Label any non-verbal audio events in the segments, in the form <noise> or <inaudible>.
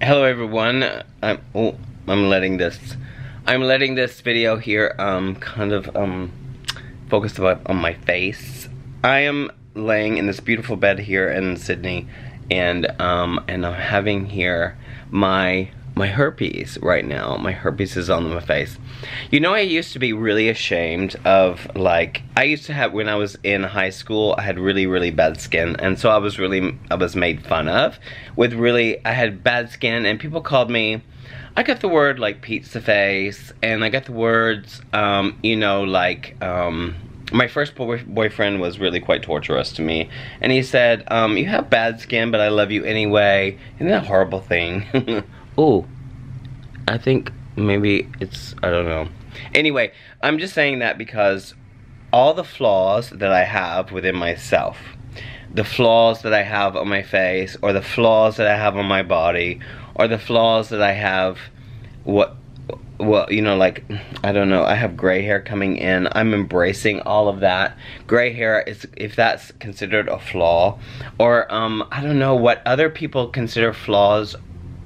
hello everyone. I'm oh, I'm letting this I'm letting this video here um kind of um focus on my face. I am laying in this beautiful bed here in Sydney and um and I'm having here my my herpes right now. My herpes is on my face. You know, I used to be really ashamed of, like, I used to have, when I was in high school, I had really, really bad skin. And so I was really, I was made fun of with really, I had bad skin and people called me, I got the word, like, pizza face. And I got the words, um, you know, like, um, my first boy boyfriend was really quite torturous to me. And he said, um, you have bad skin, but I love you anyway. Isn't that a horrible thing? <laughs> Oh, I think maybe it's, I don't know. Anyway, I'm just saying that because all the flaws that I have within myself, the flaws that I have on my face, or the flaws that I have on my body, or the flaws that I have, what, well, you know, like, I don't know, I have gray hair coming in. I'm embracing all of that. Gray hair is, if that's considered a flaw, or, um, I don't know what other people consider flaws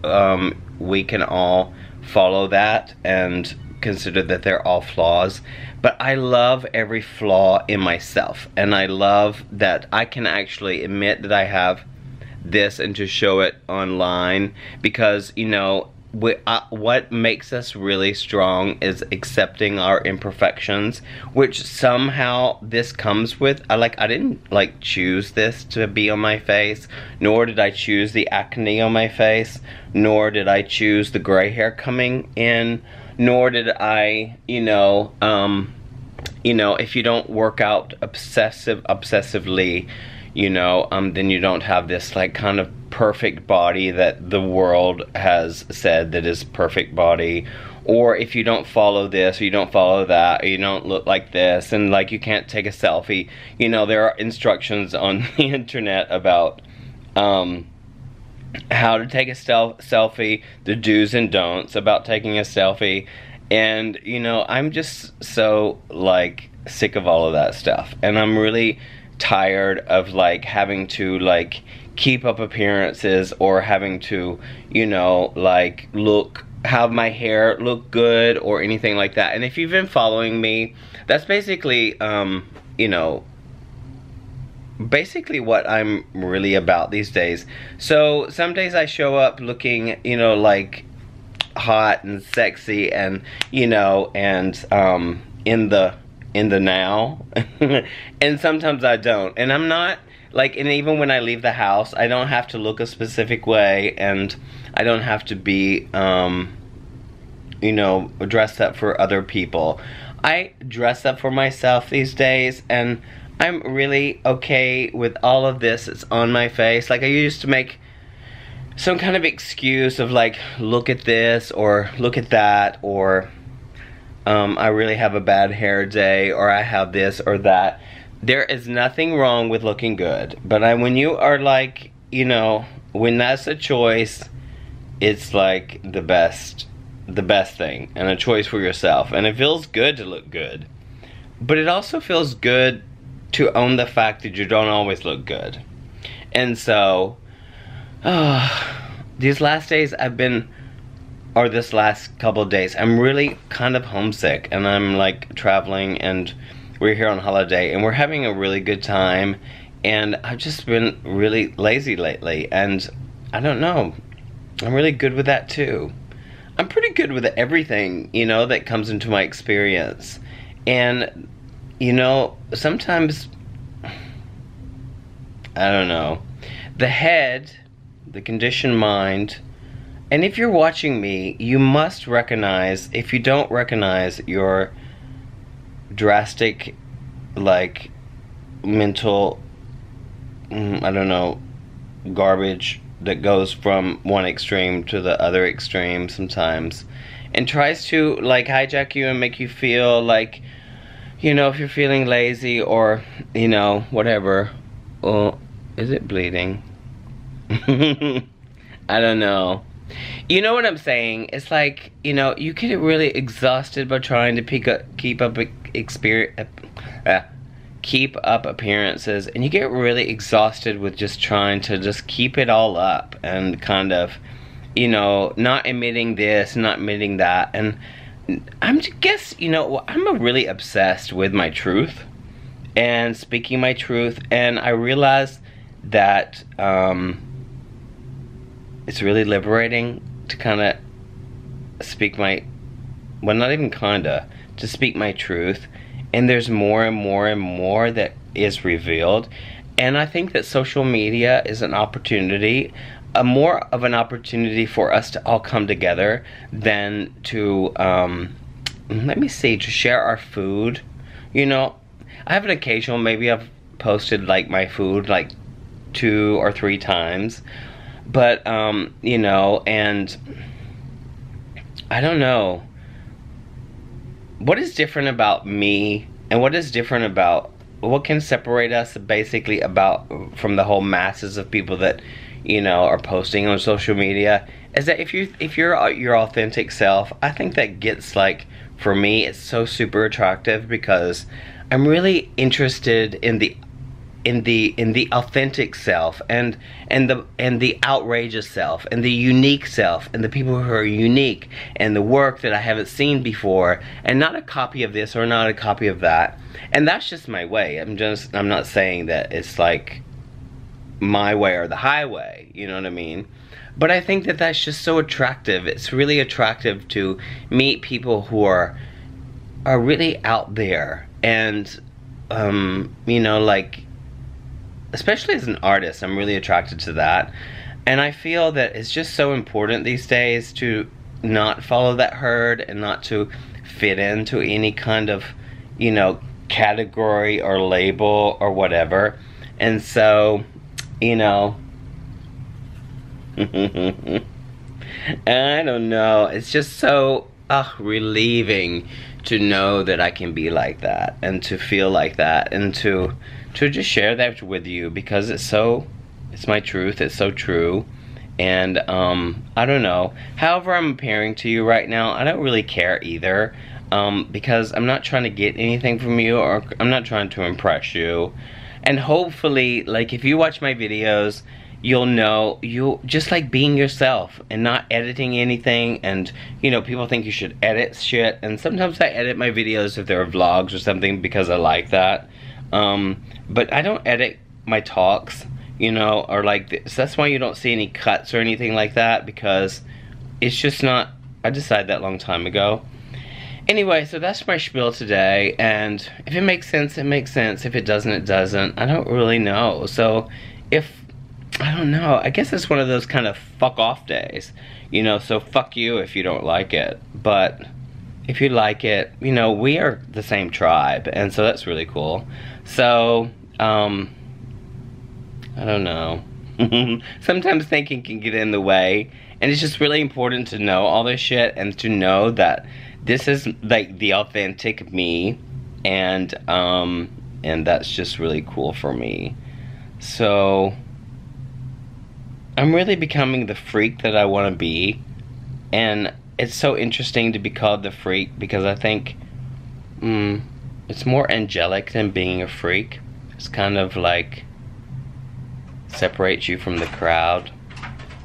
um, we can all follow that and consider that they're all flaws. But I love every flaw in myself. And I love that I can actually admit that I have this and to show it online because, you know, we, uh, what makes us really strong is accepting our imperfections, which somehow this comes with. I like I didn't like choose this to be on my face, nor did I choose the acne on my face, nor did I choose the gray hair coming in, nor did I, you know, um, you know, if you don't work out obsessive obsessively, you know, um, then you don't have this like kind of perfect body that the world has said that is perfect body. Or if you don't follow this or you don't follow that or you don't look like this and like you can't take a selfie you know there are instructions on <laughs> the internet about um, how to take a self- selfie the do's and don'ts about taking a selfie. And you know I'm just so like sick of all of that stuff. And I'm really tired of like having to like keep up appearances or having to, you know, like look have my hair look good or anything like that. And if you've been following me, that's basically um, you know, basically what I'm really about these days. So some days I show up looking, you know, like hot and sexy and, you know, and um in the in the now. <laughs> and sometimes I don't. And I'm not like and even when I leave the house, I don't have to look a specific way and I don't have to be um you know, dressed up for other people. I dress up for myself these days and I'm really okay with all of this. It's on my face. Like I used to make some kind of excuse of like, look at this or look at that or um, I really have a bad hair day or I have this or that there is nothing wrong with looking good. But I, when you are like, you know, when that's a choice, it's like the best, the best thing and a choice for yourself. And it feels good to look good. But it also feels good to own the fact that you don't always look good. And so, oh, <sighs> these last days I've been, or this last couple days, I'm really kind of homesick and I'm like traveling and we're here on holiday and we're having a really good time and I've just been really lazy lately and I don't know. I'm really good with that too. I'm pretty good with everything you know that comes into my experience and you know sometimes I don't know. The head the conditioned mind and if you're watching me you must recognize if you don't recognize your drastic like mental mm, I don't know garbage that goes from one extreme to the other extreme sometimes and tries to like hijack you and make you feel like you know if you're feeling lazy or you know whatever. Well is it bleeding? <laughs> I don't know you know what I'm saying? It's like, you know, you get really exhausted by trying to pick up, keep up experience, uh, keep up appearances, and you get really exhausted with just trying to just keep it all up and kind of, you know, not admitting this, not admitting that, and I'm just guess, you know, I'm really obsessed with my truth and speaking my truth, and I realized that um, it's really liberating to kind of speak my, well, not even kinda, to speak my truth, and there's more and more and more that is revealed, and I think that social media is an opportunity a more of an opportunity for us to all come together than to um, let me see to share our food. You know I have an occasional maybe I've posted like my food like two or three times but um, you know and I don't know. What is different about me and what is different about what can separate us basically about from the whole masses of people that you know, are posting on social media is that if you if you're your authentic self, I think that gets like for me it's so super attractive because I'm really interested in the in the in the authentic self and and the and the outrageous self and the unique self and the people who are unique and the work that I haven't seen before and not a copy of this or not a copy of that and that's just my way I'm just I'm not saying that it's like my way or the highway, you know what I mean? But I think that that's just so attractive. It's really attractive to meet people who are are really out there and um, you know like especially as an artist, I'm really attracted to that. And I feel that it's just so important these days to not follow that herd and not to fit into any kind of, you know, category or label or whatever. And so you know. <laughs> I don't know. It's just so uh, relieving to know that I can be like that and to feel like that and to to just share that with you because it's so it's my truth. It's so true. And um, I don't know. However, I'm appearing to you right now. I don't really care either um, because I'm not trying to get anything from you or I'm not trying to impress you and hopefully like if you watch my videos you'll know you just like being yourself and not editing anything and you know people think you should edit shit and sometimes I edit my videos if they're vlogs or something because I like that um, but I don't edit my talks you know or like this. that's why you don't see any cuts or anything like that because it's just not I decided that long time ago Anyway, so that's my spiel today, and if it makes sense, it makes sense. If it doesn't, it doesn't. I don't really know. So, if, I don't know, I guess it's one of those kind of fuck off days. You know, so fuck you if you don't like it. But, if you like it, you know, we are the same tribe, and so that's really cool. So, um, I don't know. <laughs> Sometimes thinking can get in the way, and it's just really important to know all this shit and to know that this is like the authentic me and um and that's just really cool for me so I'm really becoming the freak that I want to be and it's so interesting to be called the freak because I think mm, it's more angelic than being a freak it's kind of like separates you from the crowd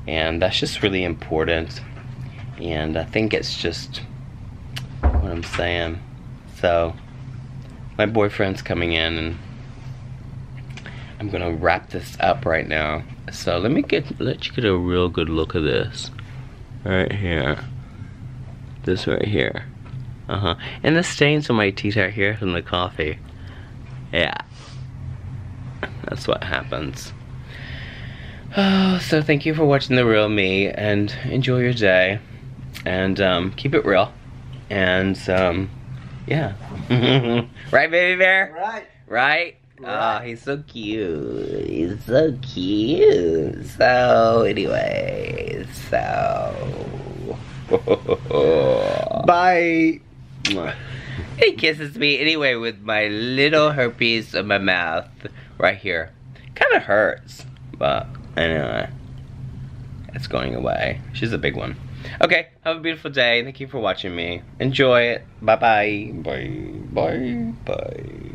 and that's just really important and I think it's just what I'm saying. So, my boyfriend's coming in and I'm gonna wrap this up right now. So let me get, let you get a real good look at this. Right here. This right here. Uh-huh. And the stains on my teeth are here from the coffee. Yeah. That's what happens. Oh, <sighs> so thank you for watching The Real Me and enjoy your day. And um, keep it real. And um, yeah. <laughs> right, baby bear? Right. Right? Right. Oh, he's so cute. He's so cute. So, anyway, so. <laughs> Bye. He kisses me anyway with my little herpes in my mouth right here. Kind of hurts, but anyway, it's going away. She's a big one. Okay, have a beautiful day. Thank you for watching me. Enjoy it. Bye-bye. Bye. Bye. Bye.